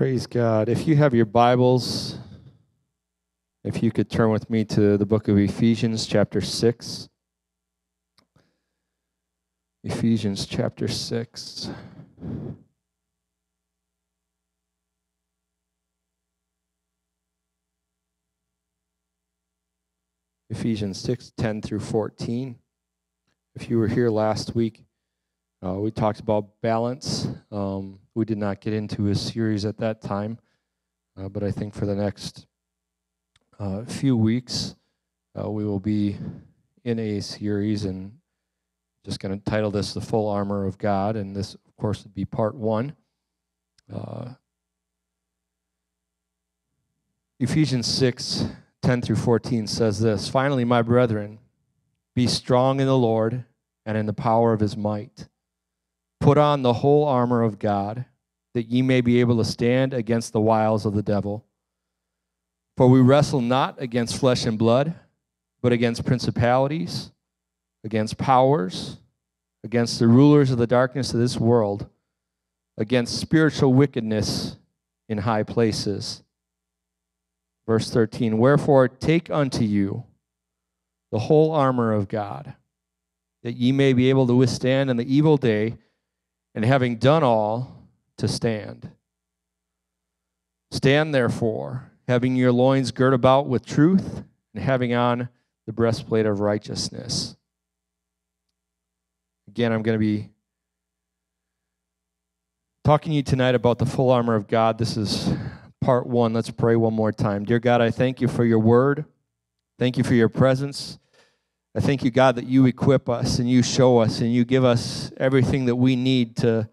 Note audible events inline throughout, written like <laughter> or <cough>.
Praise God. If you have your Bibles, if you could turn with me to the book of Ephesians, chapter 6. Ephesians, chapter 6. Ephesians 6 10 through 14. If you were here last week, uh, we talked about balance. Um, we did not get into a series at that time, uh, but I think for the next uh, few weeks, uh, we will be in a series and just going to title this The Full Armor of God. And this, of course, would be part one. Uh, Ephesians 6 10 through 14 says this Finally, my brethren, be strong in the Lord and in the power of his might. Put on the whole armor of God, that ye may be able to stand against the wiles of the devil. For we wrestle not against flesh and blood, but against principalities, against powers, against the rulers of the darkness of this world, against spiritual wickedness in high places. Verse 13 Wherefore take unto you the whole armor of God, that ye may be able to withstand in the evil day and having done all, to stand. Stand therefore, having your loins girt about with truth, and having on the breastplate of righteousness. Again, I'm going to be talking to you tonight about the full armor of God. This is part one. Let's pray one more time. Dear God, I thank you for your word. Thank you for your presence. I thank you, God, that you equip us and you show us and you give us everything that we need to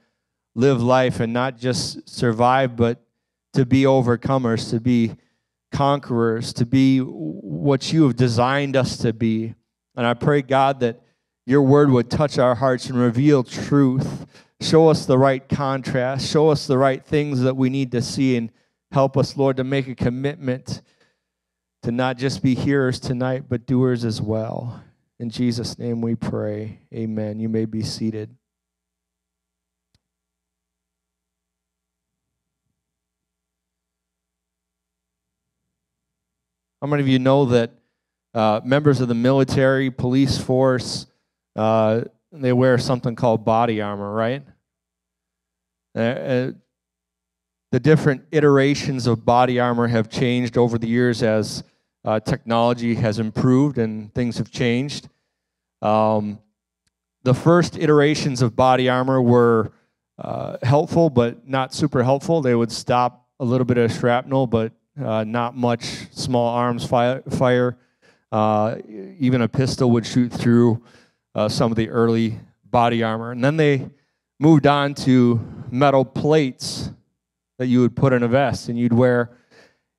live life and not just survive, but to be overcomers, to be conquerors, to be what you have designed us to be. And I pray, God, that your word would touch our hearts and reveal truth. Show us the right contrast. Show us the right things that we need to see and help us, Lord, to make a commitment to not just be hearers tonight, but doers as well. In Jesus' name we pray. Amen. You may be seated. How many of you know that uh, members of the military, police force, uh, they wear something called body armor, right? Uh, uh the different iterations of body armor have changed over the years as uh, technology has improved and things have changed. Um, the first iterations of body armor were uh, helpful, but not super helpful. They would stop a little bit of shrapnel, but uh, not much small arms fire. fire. Uh, even a pistol would shoot through uh, some of the early body armor. And then they moved on to metal plates that you would put in a vest and you'd wear.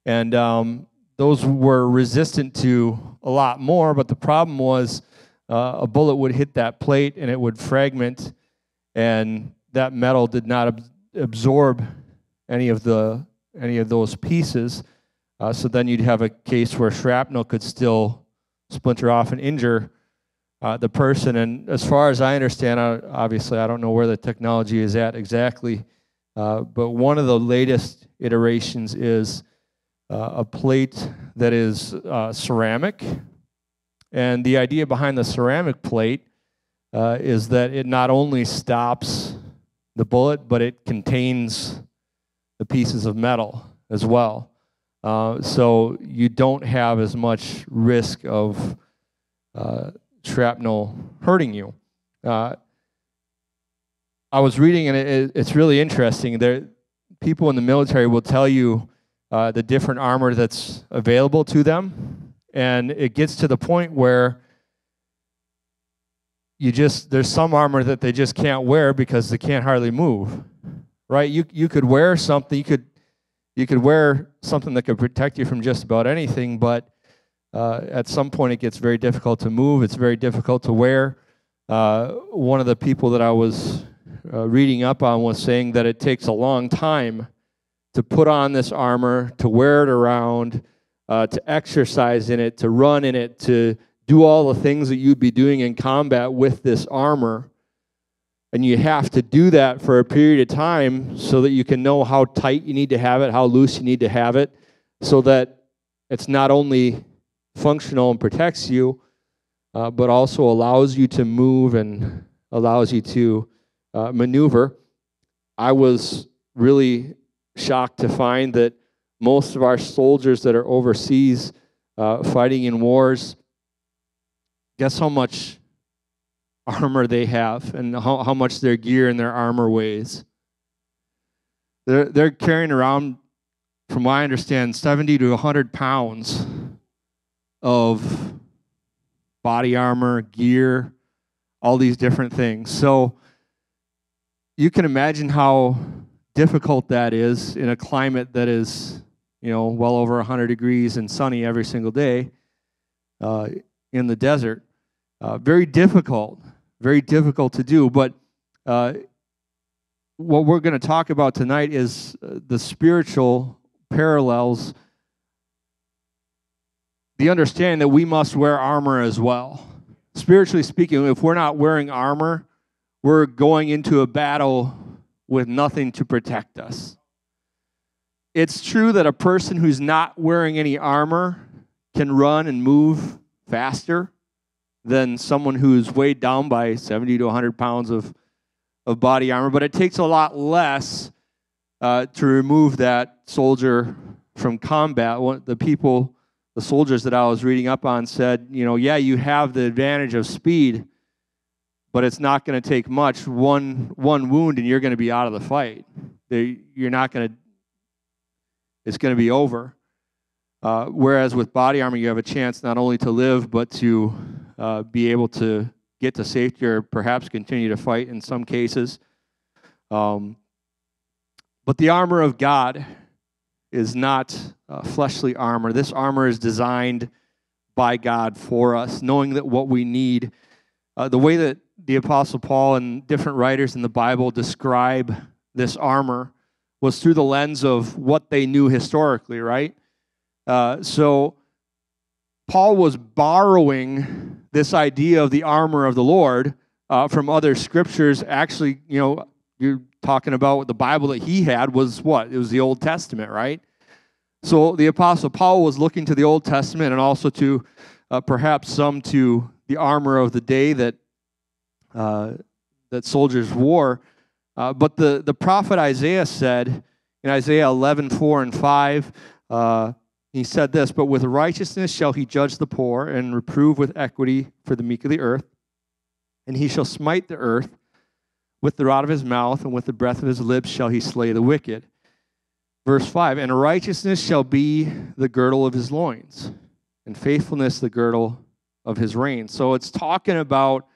And um, those were resistant to a lot more, but the problem was uh, a bullet would hit that plate and it would fragment, and that metal did not ab- absorb any of the any of those pieces. Uh, so then you'd have a case where shrapnel could still splinter off and injure uh, the person. And as far as I understand, I, obviously I don't know where the technology is at exactly, uh, but one of the latest iterations is uh, a plate that is uh, ceramic. And the idea behind the ceramic plate uh, is that it not only stops the bullet, but it contains the pieces of metal as well. Uh, so you don't have as much risk of uh, shrapnel hurting you. Uh, I was reading, and it, it's really interesting. There, people in the military will tell you uh, the different armor that's available to them. And it gets to the point where you just, there's some armor that they just can't wear because they can't hardly move, right? You, you could wear something, you could, you could wear something that could protect you from just about anything, but uh, at some point it gets very difficult to move. It's very difficult to wear. Uh, one of the people that I was uh, reading up on was saying that it takes a long time to put on this armor, to wear it around, uh, to exercise in it, to run in it, to do all the things that you'd be doing in combat with this armor. And you have to do that for a period of time so that you can know how tight you need to have it, how loose you need to have it, so that it's not only functional and protects you, uh, but also allows you to move and allows you to uh, maneuver. I was really shocked to find that most of our soldiers that are overseas uh, fighting in wars, guess how much armor they have and how, how much their gear and their armor weighs? They're, they're carrying around, from what I understand, 70 to 100 pounds of body armor, gear, all these different things. So you can imagine how difficult that is in a climate that is, you know, well over 100 degrees and sunny every single day uh, in the desert. Uh, very difficult, very difficult to do. But uh, what we're going to talk about tonight is uh, the spiritual parallels the understanding that we must wear armor as well. Spiritually speaking, if we're not wearing armor, we're going into a battle with nothing to protect us. It's true that a person who's not wearing any armor can run and move faster than someone who's weighed down by 70 to 100 pounds of, of body armor, but it takes a lot less uh, to remove that soldier from combat. The people the soldiers that I was reading up on said, you know, yeah, you have the advantage of speed, but it's not going to take much. One one wound and you're going to be out of the fight. You're not going to. It's going to be over. Uh, whereas with body armor, you have a chance not only to live but to uh, be able to get to safety or perhaps continue to fight in some cases. Um, but the armor of God is not uh, fleshly armor. This armor is designed by God for us, knowing that what we need. Uh, the way that the Apostle Paul and different writers in the Bible describe this armor was through the lens of what they knew historically, right? Uh, so Paul was borrowing this idea of the armor of the Lord uh, from other scriptures. Actually, you know, you're talking about the Bible that he had was what? It was the Old Testament, right? So the Apostle Paul was looking to the Old Testament and also to uh, perhaps some to the armor of the day that, uh, that soldiers wore. Uh, but the, the prophet Isaiah said in Isaiah 11, 4 and 5, uh, he said this, But with righteousness shall he judge the poor and reprove with equity for the meek of the earth. And he shall smite the earth with the rod of his mouth, and with the breath of his lips shall he slay the wicked. Verse 5 And righteousness shall be the girdle of his loins, and faithfulness the girdle of his reins. So it's talking about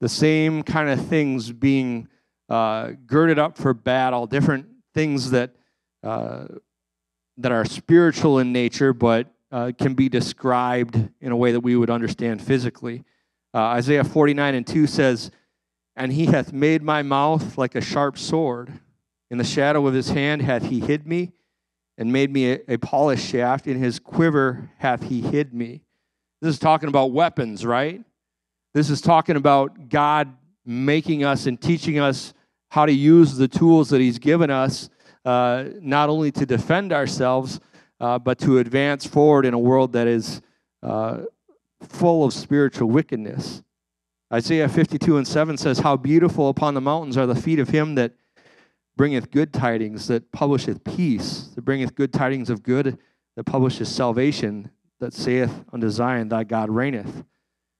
the same kind of things being uh, girded up for battle, different things that, uh, that are spiritual in nature, but uh, can be described in a way that we would understand physically. Uh, Isaiah 49 and 2 says, And he hath made my mouth like a sharp sword in the shadow of his hand hath he hid me, and made me a, a polished shaft. In his quiver hath he hid me. This is talking about weapons, right? This is talking about God making us and teaching us how to use the tools that He's given us, uh, not only to defend ourselves, uh, but to advance forward in a world that is uh, full of spiritual wickedness. Isaiah 52 and 7 says, How beautiful upon the mountains are the feet of him that bringeth good tidings, that publisheth peace, that bringeth good tidings of good, that publisheth salvation, that saith unto Zion, Thy God reigneth.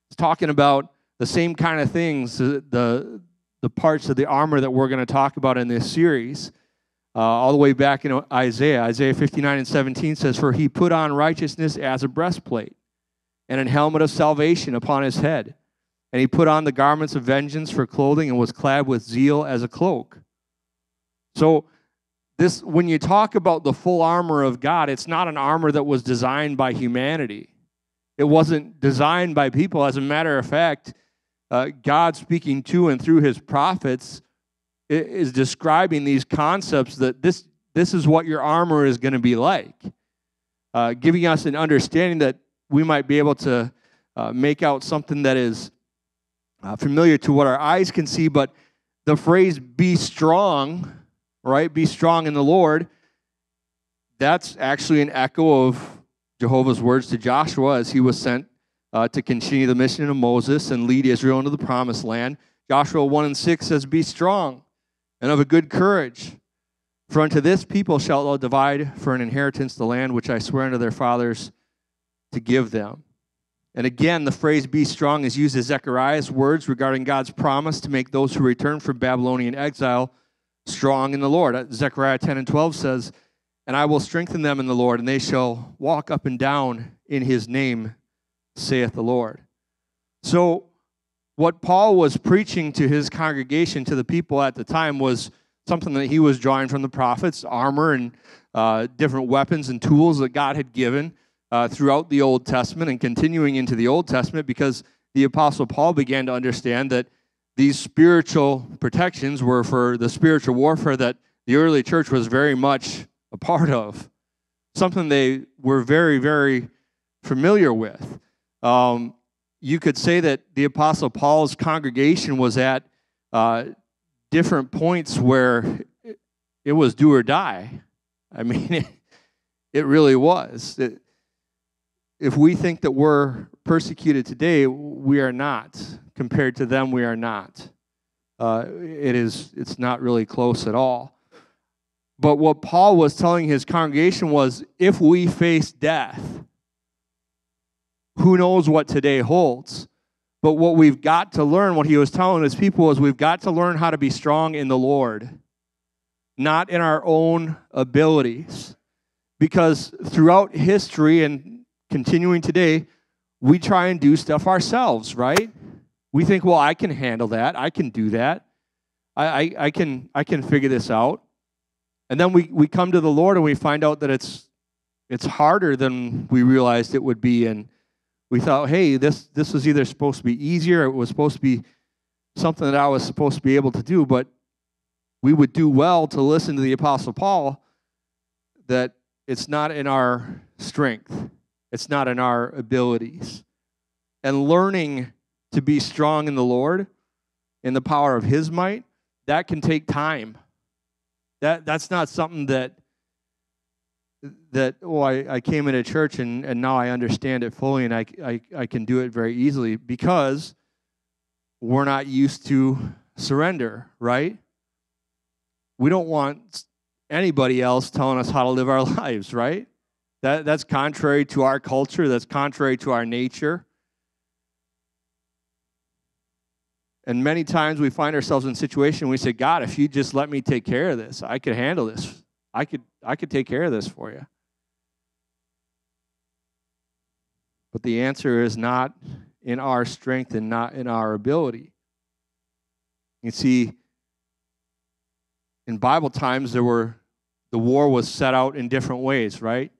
It's talking about the same kind of things, the, the, the parts of the armor that we're going to talk about in this series. Uh, all the way back in Isaiah. Isaiah 59 and 17 says, For he put on righteousness as a breastplate, and an helmet of salvation upon his head. And he put on the garments of vengeance for clothing, and was clad with zeal as a cloak. So, this, when you talk about the full armor of God, it's not an armor that was designed by humanity. It wasn't designed by people. As a matter of fact, uh, God speaking to and through his prophets is describing these concepts that this, this is what your armor is going to be like, uh, giving us an understanding that we might be able to uh, make out something that is uh, familiar to what our eyes can see, but the phrase be strong, right? Be strong in the Lord. That's actually an echo of Jehovah's words to Joshua as he was sent uh, to continue the mission of Moses and lead Israel into the promised land. Joshua 1 and 6 says, Be strong and of a good courage. For unto this people shalt thou divide for an inheritance the land which I swear unto their fathers to give them. And again, the phrase be strong is used as Zechariah's words regarding God's promise to make those who return from Babylonian exile strong in the Lord. Uh, Zechariah 10 and 12 says, And I will strengthen them in the Lord, and they shall walk up and down in his name, saith the Lord. So, what Paul was preaching to his congregation, to the people at the time, was something that he was drawing from the prophets armor and uh, different weapons and tools that God had given uh, throughout the Old Testament and continuing into the Old Testament because the Apostle Paul began to understand that these spiritual protections were for the spiritual warfare that the early church was very much a part of, something they were very, very familiar with. Um, you could say that the Apostle Paul's congregation was at uh, different points where it was do or die. I <laughs> mean, it, it really was. It, if we think that we're persecuted today, we are not. Compared to them, we are not. Uh, it is, it's not really close at all. But what Paul was telling his congregation was if we face death, who knows what today holds? But what we've got to learn, what he was telling his people, is we've got to learn how to be strong in the Lord, not in our own abilities. Because throughout history and continuing today, we try and do stuff ourselves, right? We think, well, I can handle that. I can do that. I, I, I, can, I can figure this out. And then we, we come to the Lord and we find out that it's, it's harder than we realized it would be. And we thought, hey, this, this was either supposed to be easier, it was supposed to be something that I was supposed to be able to do. But we would do well to listen to the Apostle Paul that it's not in our strength. It's not in our abilities. And learning to be strong in the Lord, in the power of His might, that can take time. That, that's not something that that oh I, I came into church and, and now I understand it fully and I, I, I can do it very easily because we're not used to surrender, right? We don't want anybody else telling us how to live our <laughs> lives, right? That, that's contrary to our culture, that's contrary to our nature. And many times we find ourselves in a situation we say, God, if you just let me take care of this, I could handle this. I could, I could take care of this for you. But the answer is not in our strength and not in our ability. You see, in Bible times, there were the war was set out in different ways, right?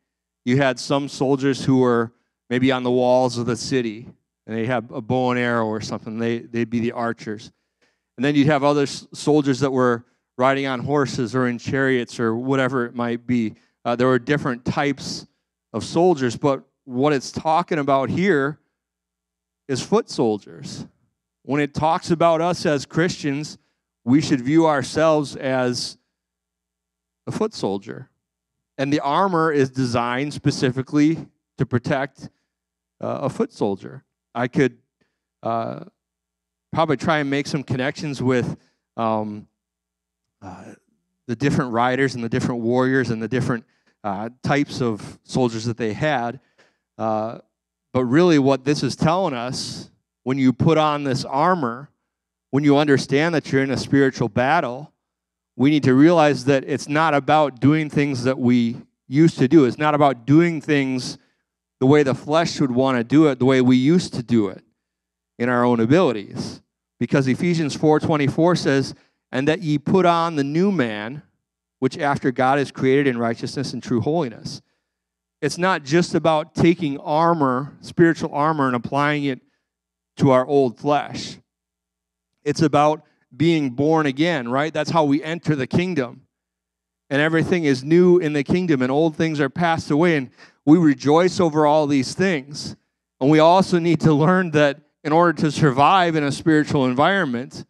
you had some soldiers who were maybe on the walls of the city and they have a bow and arrow or something. They, they'd be the archers. And then you'd have other soldiers that were riding on horses or in chariots or whatever it might be. Uh, there were different types of soldiers, but what it's talking about here is foot soldiers. When it talks about us as Christians, we should view ourselves as a foot soldier and the armor is designed specifically to protect uh, a foot soldier. I could uh, probably try and make some connections with um, uh, the different riders and the different warriors and the different uh, types of soldiers that they had. Uh, but really, what this is telling us when you put on this armor, when you understand that you're in a spiritual battle, we need to realize that it's not about doing things that we used to do. It's not about doing things the way the flesh would want to do it, the way we used to do it in our own abilities. Because Ephesians 4:24 says, "And that ye put on the new man, which after God is created in righteousness and true holiness." It's not just about taking armor, spiritual armor and applying it to our old flesh. It's about being born again, right? That's how we enter the kingdom. And everything is new in the kingdom, and old things are passed away. And we rejoice over all these things. And we also need to learn that in order to survive in a spiritual environment,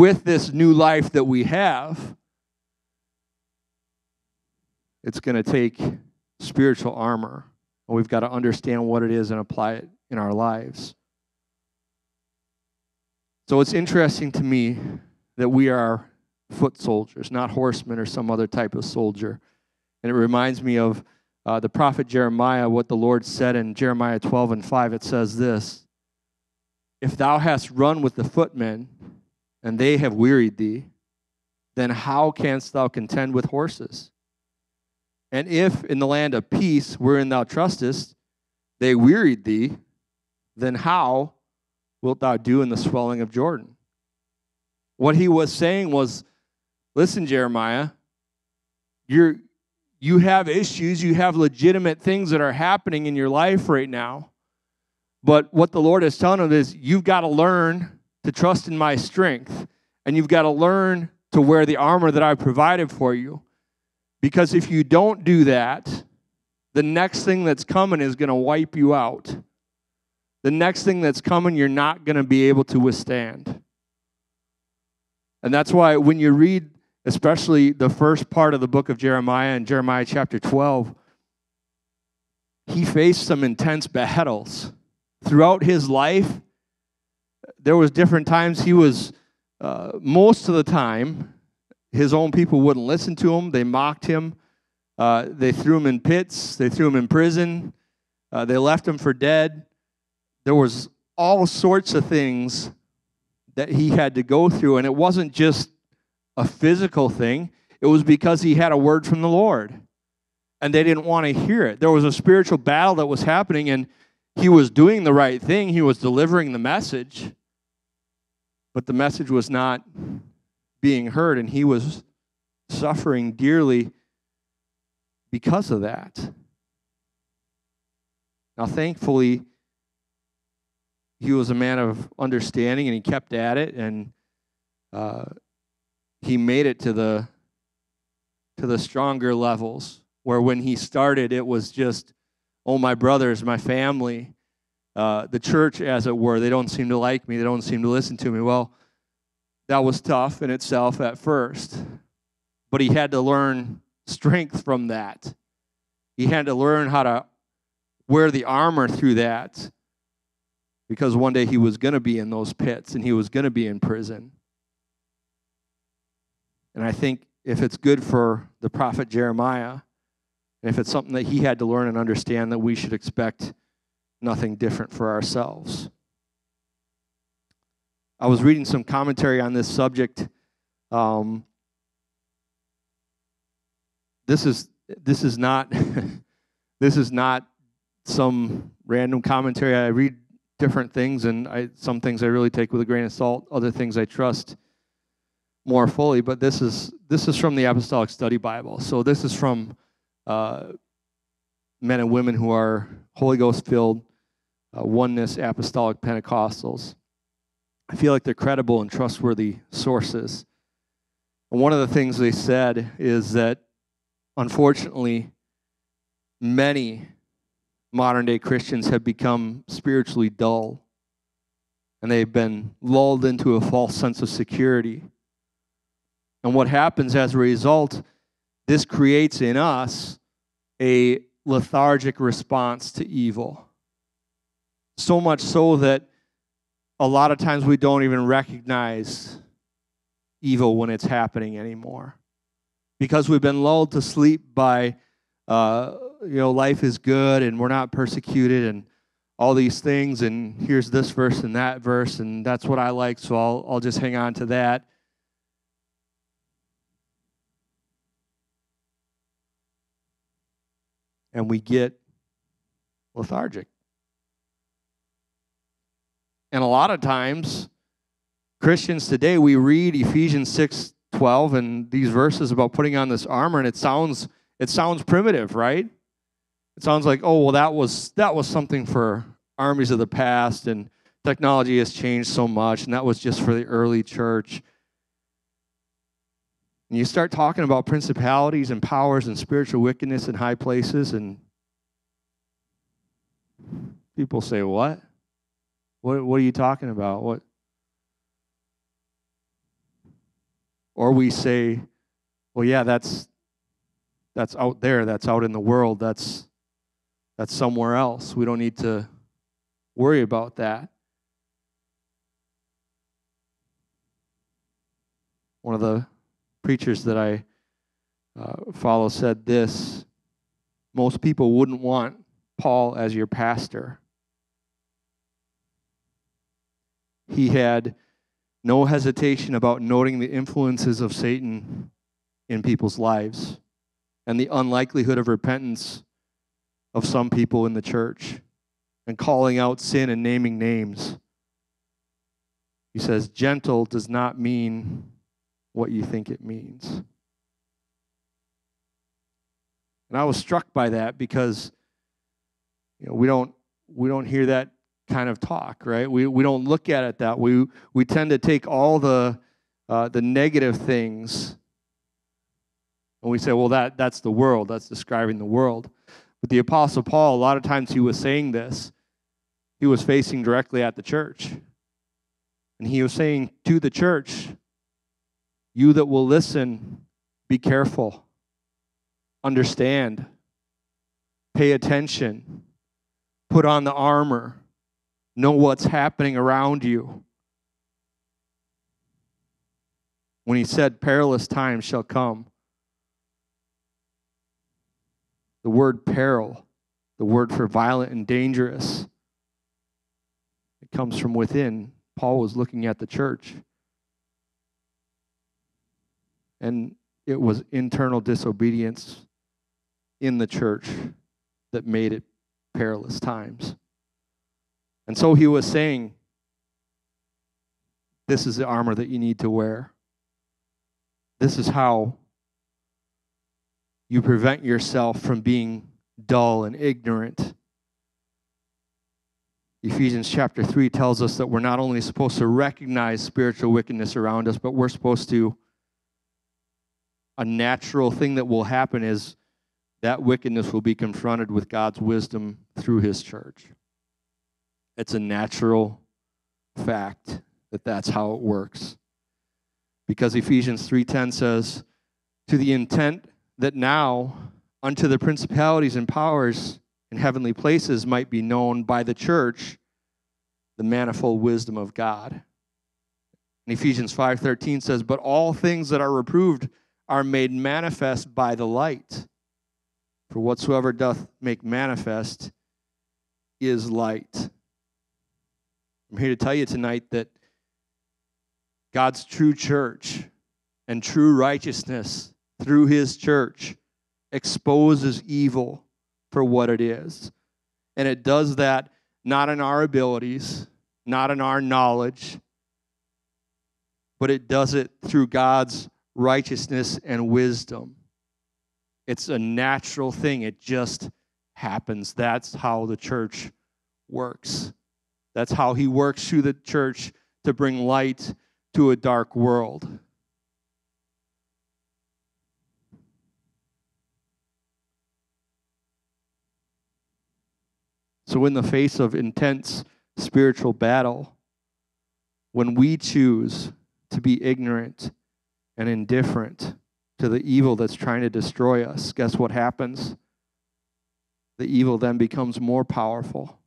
with this new life that we have, it's going to take spiritual armor. And we've got to understand what it is and apply it in our lives. So it's interesting to me that we are foot soldiers, not horsemen or some other type of soldier. And it reminds me of uh, the prophet Jeremiah, what the Lord said in Jeremiah 12 and 5. It says this If thou hast run with the footmen, and they have wearied thee, then how canst thou contend with horses? And if in the land of peace wherein thou trustest, they wearied thee, then how wilt thou do in the swelling of Jordan? What he was saying was, listen, Jeremiah, you're, you have issues, you have legitimate things that are happening in your life right now. But what the Lord is telling him is, you've got to learn to trust in my strength, and you've got to learn to wear the armor that I've provided for you. Because if you don't do that, the next thing that's coming is going to wipe you out. The next thing that's coming, you're not going to be able to withstand. And that's why when you read, especially the first part of the book of Jeremiah in Jeremiah chapter 12, he faced some intense battles. Throughout his life, there was different times he was, uh, most of the time, his own people wouldn't listen to him. They mocked him. Uh, they threw him in pits. They threw him in prison. Uh, they left him for dead. There was all sorts of things that he had to go through, and it wasn't just a physical thing. It was because he had a word from the Lord, and they didn't want to hear it. There was a spiritual battle that was happening, and he was doing the right thing. He was delivering the message, but the message was not being heard, and he was suffering dearly because of that. Now, thankfully, he was a man of understanding and he kept at it and uh, he made it to the to the stronger levels where when he started it was just oh my brothers my family uh, the church as it were they don't seem to like me they don't seem to listen to me well that was tough in itself at first. But he had to learn strength from that. He had to learn how to wear the armor through that because one day he was going to be in those pits and he was going to be in prison. And I think if it's good for the prophet Jeremiah, and if it's something that he had to learn and understand, that we should expect nothing different for ourselves. I was reading some commentary on this subject. Um, this is this is not <laughs> this is not some random commentary. I read different things, and I, some things I really take with a grain of salt. Other things I trust more fully. But this is this is from the Apostolic Study Bible. So this is from uh, men and women who are Holy Ghost filled, uh, oneness apostolic Pentecostals. I feel like they're credible and trustworthy sources. And one of the things they said is that unfortunately, many modern day Christians have become spiritually dull and they've been lulled into a false sense of security. And what happens as a result, this creates in us a lethargic response to evil. So much so that a lot of times we don't even recognize evil when it's happening anymore. Because we've been lulled to sleep by uh, you know life is good and we're not persecuted and all these things and here's this verse and that verse and that's what i like so i'll, I'll just hang on to that. And we get lethargic and a lot of times, Christians today, we read Ephesians 6 12 and these verses about putting on this armor, and it sounds it sounds primitive, right? It sounds like, oh well, that was that was something for armies of the past, and technology has changed so much, and that was just for the early church. And you start talking about principalities and powers and spiritual wickedness in high places, and people say, What? What, what are you talking about? What? Or we say, well, yeah, that's that's out there, that's out in the world, that's that's somewhere else. We don't need to worry about that. One of the preachers that I uh, follow said this most people wouldn't want Paul as your pastor. He had no hesitation about noting the influences of Satan in people's lives and the unlikelihood of repentance of some people in the church and calling out sin and naming names. He says, gentle does not mean what you think it means. And I was struck by that because you know, we don't we don't hear that kind of talk, right? We we don't look at it that we we tend to take all the uh, the negative things and we say, well, that that's the world. That's describing the world. But the Apostle Paul, a lot of times he was saying this, he was facing directly at the church. And he was saying to the church, You that will listen, be careful, understand, pay attention, put on the armor, know what's happening around you. When he said, Perilous times shall come. The word peril, the word for violent and dangerous, it comes from within. Paul was looking at the church. And it was internal disobedience in the church that made it perilous times. And so he was saying, This is the armor that you need to wear. This is how you prevent yourself from being dull and ignorant. Ephesians chapter 3 tells us that we're not only supposed to recognize spiritual wickedness around us, but we're supposed to. A natural thing that will happen is that wickedness will be confronted with God's wisdom through his church. It's a natural fact that that's how it works. Because Ephesians 3:10 says, "To the intent that now unto the principalities and powers in heavenly places might be known by the church the manifold wisdom of God. And Ephesians 5:13 says, "But all things that are reproved are made manifest by the light. For whatsoever doth make manifest is light." I'm here to tell you tonight that God's true church and true righteousness through his church exposes evil for what it is. And it does that not in our abilities, not in our knowledge, but it does it through God's righteousness and wisdom. It's a natural thing, it just happens. That's how the church works. That's how he works through the church to bring light to a dark world. So, in the face of intense spiritual battle, when we choose to be ignorant and indifferent to the evil that's trying to destroy us, guess what happens? The evil then becomes more powerful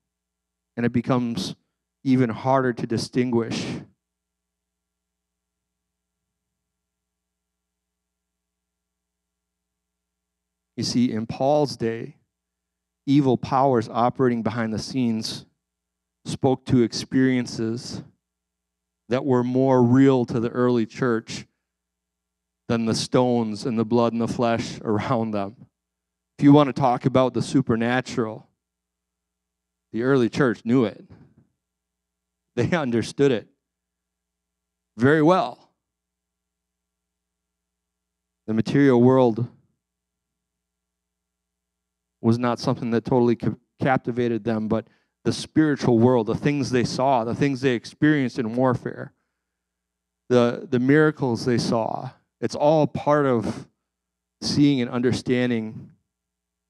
and it becomes even harder to distinguish. You see, in Paul's day, evil powers operating behind the scenes spoke to experiences that were more real to the early church than the stones and the blood and the flesh <laughs> around them. If you want to talk about the supernatural, the early church knew it. They <laughs> understood it very well. The material world was not something that totally captivated them, but the spiritual world, the things they saw, the things they experienced in warfare, the, the miracles they saw. It's all part of seeing and understanding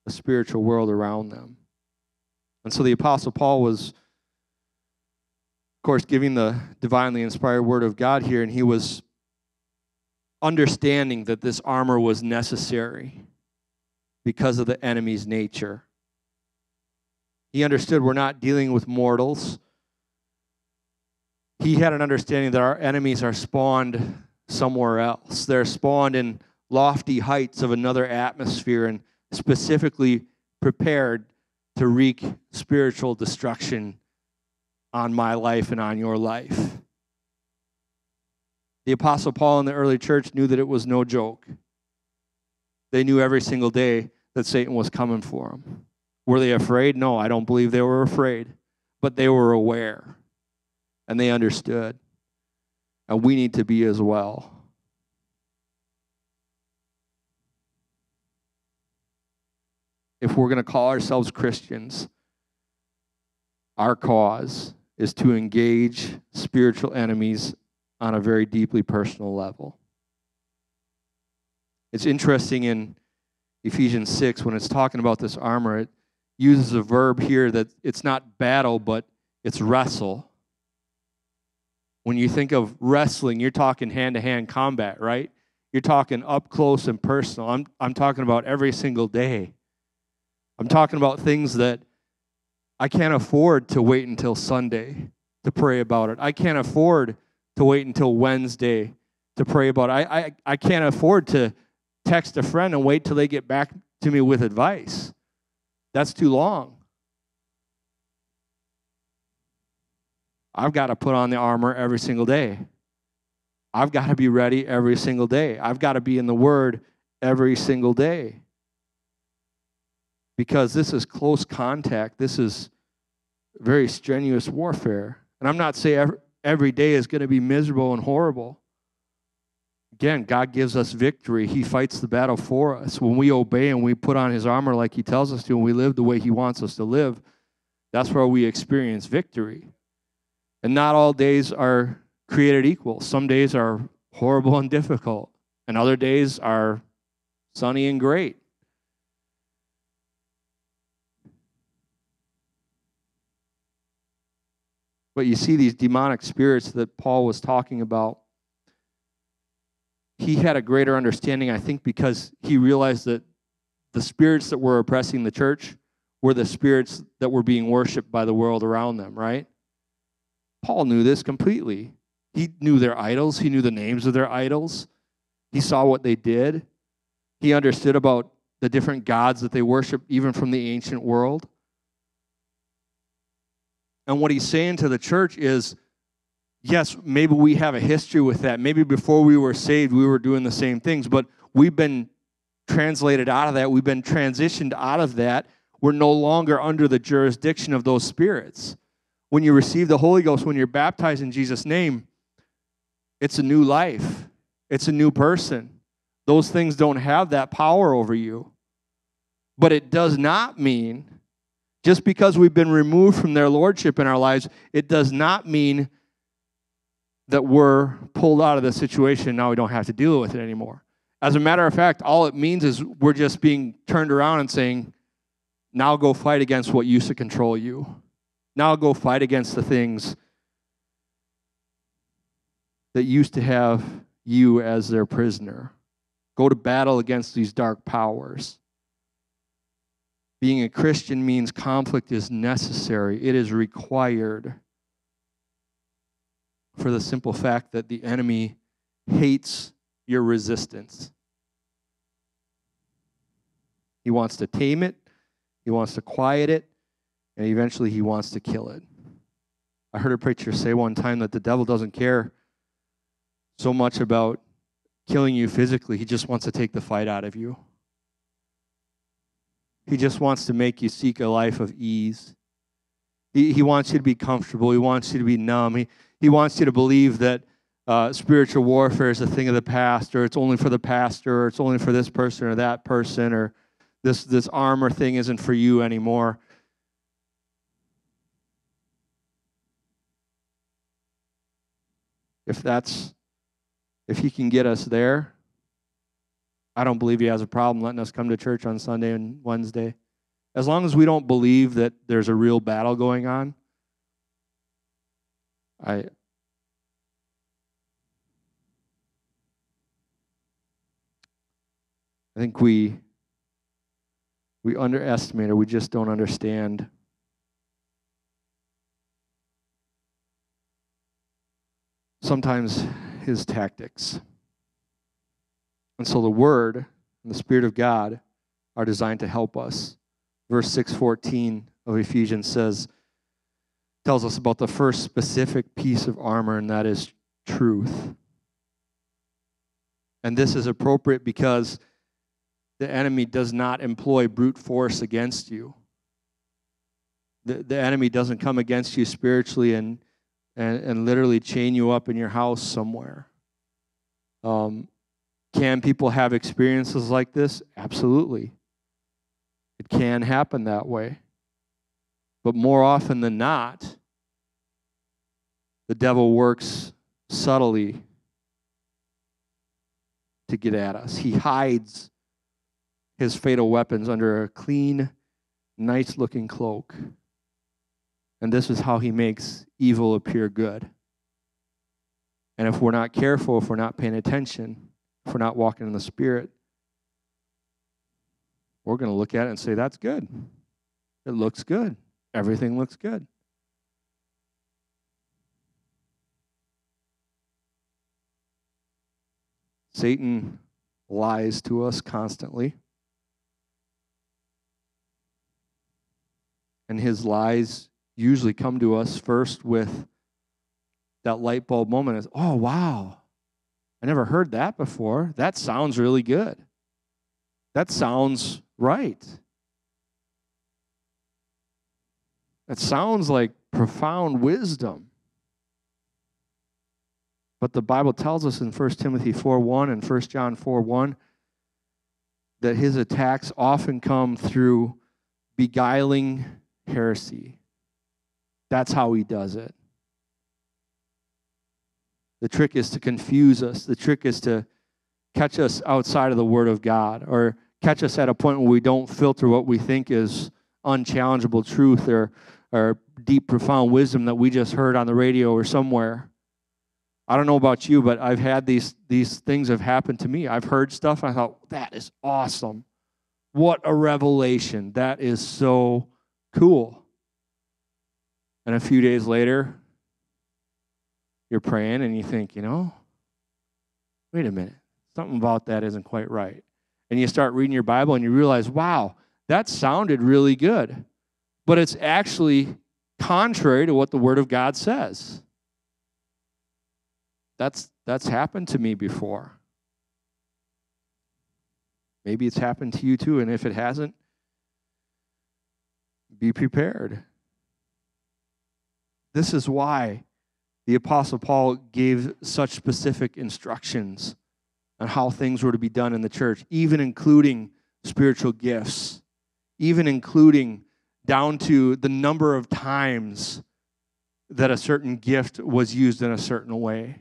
the spiritual world around them. And so the Apostle Paul was, of course, giving the divinely inspired word of God here, and he was understanding that this armor was necessary because of the enemy's nature. He understood we're not dealing with mortals. He had an understanding that our enemies are spawned somewhere else. They're spawned in lofty heights of another atmosphere and specifically prepared to wreak spiritual destruction on my life and on your life. The Apostle Paul and the early church knew that it was no joke. They knew every single day that Satan was coming for them. Were they afraid? No, I don't believe they were afraid, but they were aware and they understood. And we need to be as well. If we're going to call ourselves Christians, our cause is to engage spiritual enemies on a very deeply personal level. It's interesting in Ephesians 6 when it's talking about this armor, it uses a verb here that it's not battle, but it's wrestle. When you think of wrestling, you're talking hand to hand combat, right? You're talking up close and personal. I'm, I'm talking about every single day. I'm talking about things that I can't afford to wait until Sunday to pray about it. I can't afford to wait until Wednesday to pray about it. I, I, I can't afford to text a friend and wait till they get back to me with advice. That's too long. I've got to put on the armor every single day. I've got to be ready every single day. I've got to be in the Word every single day. Because this is close contact. This is very strenuous warfare. And I'm not saying every, every day is going to be miserable and horrible. Again, God gives us victory. He fights the battle for us. When we obey and we put on His armor like He tells us to, and we live the way He wants us to live, that's where we experience victory. And not all days are created equal. Some days are horrible and difficult, and other days are sunny and great. But you see these demonic spirits that Paul was talking about. He had a greater understanding, I think, because he realized that the spirits that were oppressing the church were the spirits that were being worshiped by the world around them, right? Paul knew this completely. He knew their idols, he knew the names of their idols, he saw what they did, he understood about the different gods that they worshiped, even from the ancient world. And what he's saying to the church is yes, maybe we have a history with that. Maybe before we were saved, we were doing the same things, but we've been translated out of that. We've been transitioned out of that. We're no longer under the jurisdiction of those spirits. When you receive the Holy Ghost, when you're baptized in Jesus' name, it's a new life, it's a new person. Those things don't have that power over you. But it does not mean just because we've been removed from their lordship in our lives, it does not mean that we're pulled out of the situation now we don't have to deal with it anymore. As a matter of fact, all it means is we're just being turned around and saying, now go fight against what used to control you. Now go fight against the things that used to have you as their prisoner. Go to battle against these dark powers. Being a Christian means conflict is necessary, it is required for the simple fact that the enemy hates your resistance. He wants to tame it, he wants to quiet it, and eventually he wants to kill it. I heard a preacher say one time that the devil doesn't care so much about killing you physically, he just wants to take the fight out of you. He just wants to make you seek a life of ease. He, he wants you to be comfortable. He wants you to be numb. He, he wants you to believe that uh, spiritual warfare is a thing of the past, or it's only for the pastor, or it's only for this person or that person, or this, this armor thing isn't for you anymore. If that's, if he can get us there, I don't believe he has a problem letting us come to church on Sunday and Wednesday. As long as we don't believe that there's a real battle going on, I I think we we underestimate or we just don't understand sometimes his tactics. And so the word and the spirit of God are designed to help us. Verse 614 of Ephesians says tells us about the first specific piece of armor and that is truth. And this is appropriate because the enemy does not employ brute force against you. The, the enemy doesn't come against you spiritually and, and, and literally chain you up in your house somewhere. Um, can people have experiences like this? Absolutely. It can happen that way. But more often than not, the devil works subtly to get at us. He hides his fatal weapons under a clean, nice looking cloak. And this is how he makes evil appear good. And if we're not careful, if we're not paying attention, if we're not walking in the Spirit, we're going to look at it and say, that's good. It looks good. Everything looks good. Satan lies to us constantly. And his lies usually come to us first with that light bulb moment is, oh, wow, I never heard that before. That sounds really good. That sounds right. That sounds like profound wisdom. But the Bible tells us in 1 Timothy 4 1 and 1 John 4 1 that his attacks often come through beguiling heresy. That's how he does it. The trick is to confuse us, the trick is to catch us outside of the Word of God or catch us at a point where we don't filter what we think is unchallengeable truth or, or deep, profound wisdom that we just heard on the radio or somewhere. I don't know about you, but I've had these these things have happened to me. I've heard stuff. I thought that is awesome. What a revelation! That is so cool. And a few days later, you're praying and you think, you know, wait a minute, something about that isn't quite right. And you start reading your Bible and you realize, wow, that sounded really good. But it's actually contrary to what the Word of God says. That's, that's happened to me before. Maybe it's happened to you too, and if it hasn't, be prepared. This is why the Apostle Paul gave such specific instructions on how things were to be done in the church, even including spiritual gifts, even including down to the number of times that a certain gift was used in a certain way.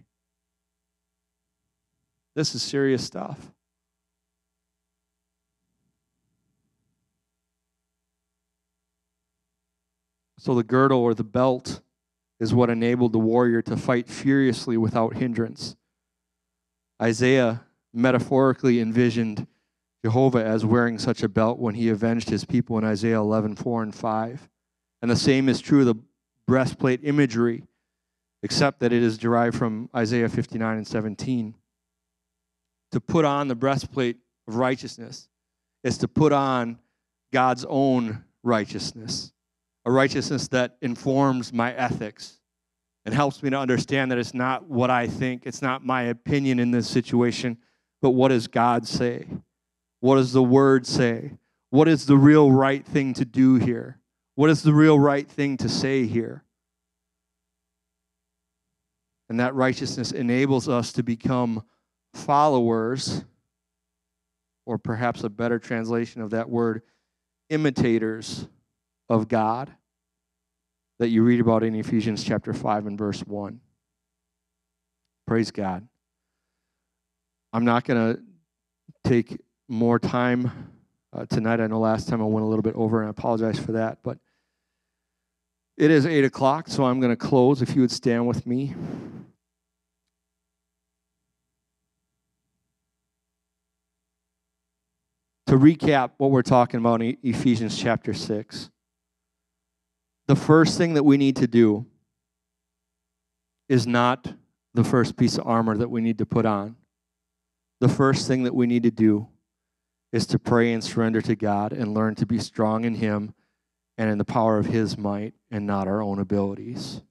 This is serious stuff. So, the girdle or the belt is what enabled the warrior to fight furiously without hindrance. Isaiah metaphorically envisioned Jehovah as wearing such a belt when he avenged his people in Isaiah 11 4 and 5. And the same is true of the breastplate imagery, except that it is derived from Isaiah 59 and 17 to put on the breastplate of righteousness is to put on God's own righteousness, a righteousness that informs my ethics and helps me to understand that it's not what I think, it's not my opinion in this situation, but what does God say? What does the Word say? What is the real right thing to do here? What is the real right thing to say here? And that righteousness enables us to become followers, or perhaps a better translation of that word, imitators of God that you read about in Ephesians chapter 5 and verse 1. Praise God. I'm not going to take more time uh, tonight. I know last time I went a little bit over, and I apologize for that. But it is 8 o'clock, so I'm going to close. If you would stand with me. to recap what we're talking about in Ephesians chapter 6, the first thing that we need to do is not the first piece of armor that we need to put on. The first thing that we need to do is to pray and surrender to God and learn to be strong in Him and in the power of His might and not our own abilities.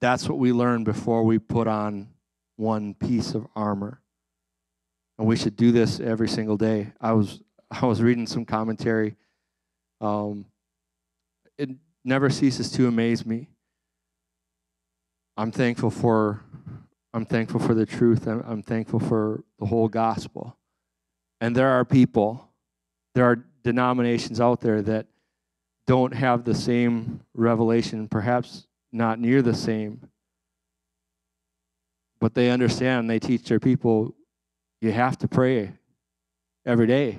That's what we learn before we put on one piece of armor. And we should do this every single day. I was I was reading some commentary. Um, never ceases to amaze me. I'm thankful for I'm thankful for the truth. I'm, I'm thankful for the whole gospel. And there are people, there are denominations out there that don't have the same revelation, perhaps not near the same. But they understand, they teach their people you have to pray every day.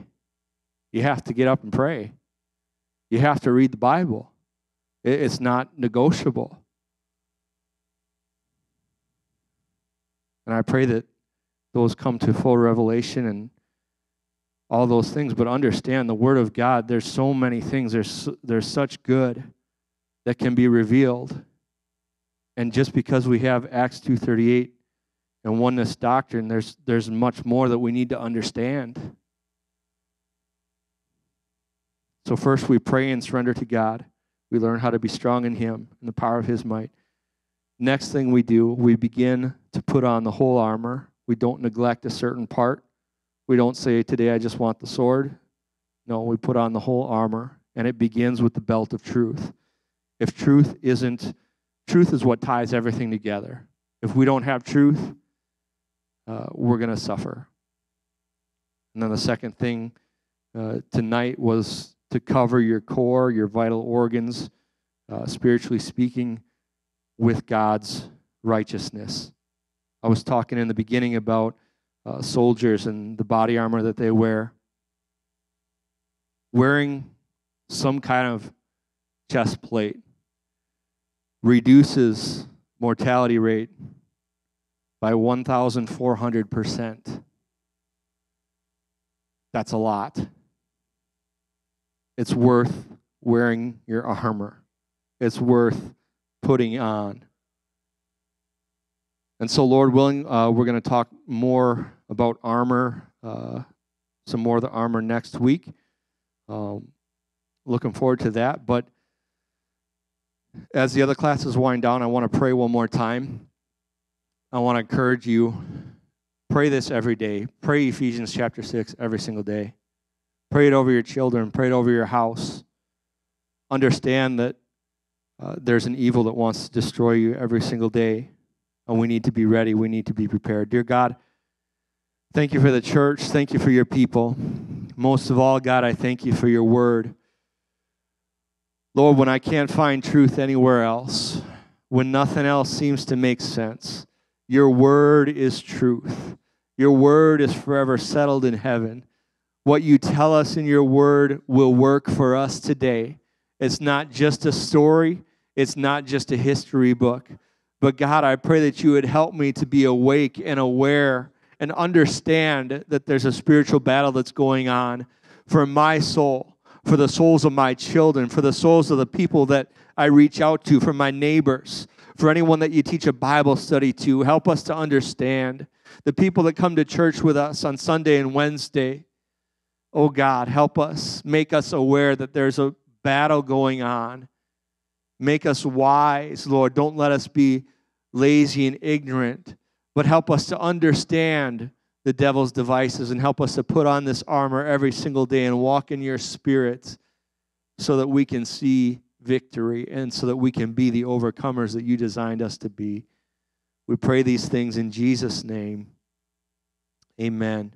You have to get up and pray. You have to read the Bible. It's not negotiable. And I pray that those come to full revelation and all those things, but understand the Word of God, there's so many things, there's, there's such good that can be revealed. And just because we have Acts 2.38 and oneness doctrine, there's, there's much more that we need to understand. So first we pray and surrender to God. We learn how to be strong in Him and the power of His might. Next thing we do, we begin to put on the whole armor. We don't neglect a certain part. We don't say, Today I just want the sword. No, we put on the whole armor, and it begins with the belt of truth. If truth isn't, truth is what ties everything together. If we don't have truth, uh, we're going to suffer. And then the second thing uh, tonight was to cover your core, your vital organs, uh, spiritually speaking, with God's righteousness. I was talking in the beginning about uh, soldiers and the body armor that they wear. Wearing some kind of chest plate reduces mortality rate by 1,400%. That's a lot. It's worth wearing your armor. It's worth putting on. And so, Lord willing, uh, we're going to talk more about armor, uh, some more of the armor next week. Um, looking forward to that. But as the other classes wind down, I want to pray one more time. I want to encourage you pray this every day. Pray Ephesians chapter 6 every single day. Pray it over your children, pray it over your house. Understand that uh, there's an evil that wants to destroy you every single day and we need to be ready. We need to be prepared. Dear God, thank you for the church. Thank you for your people. Most of all, God, I thank you for your word. Lord, when I can't find truth anywhere else, when nothing else seems to make sense, your word is truth. Your word is forever settled in heaven. What you tell us in your word will work for us today. It's not just a story, it's not just a history book. But God, I pray that you would help me to be awake and aware and understand that there's a spiritual battle that's going on for my soul, for the souls of my children, for the souls of the people that I reach out to, for my neighbors, for anyone that you teach a Bible study to. Help us to understand the people that come to church with us on Sunday and Wednesday. Oh God, help us, make us aware that there's a battle going on Make us wise, Lord. Don't let us be lazy and ignorant, but help us to understand the devil's devices and help us to put on this armor every single day and walk in your spirit so that we can see victory and so that we can be the overcomers that you designed us to be. We pray these things in Jesus' name. Amen.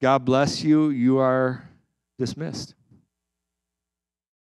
God bless you. You are dismissed.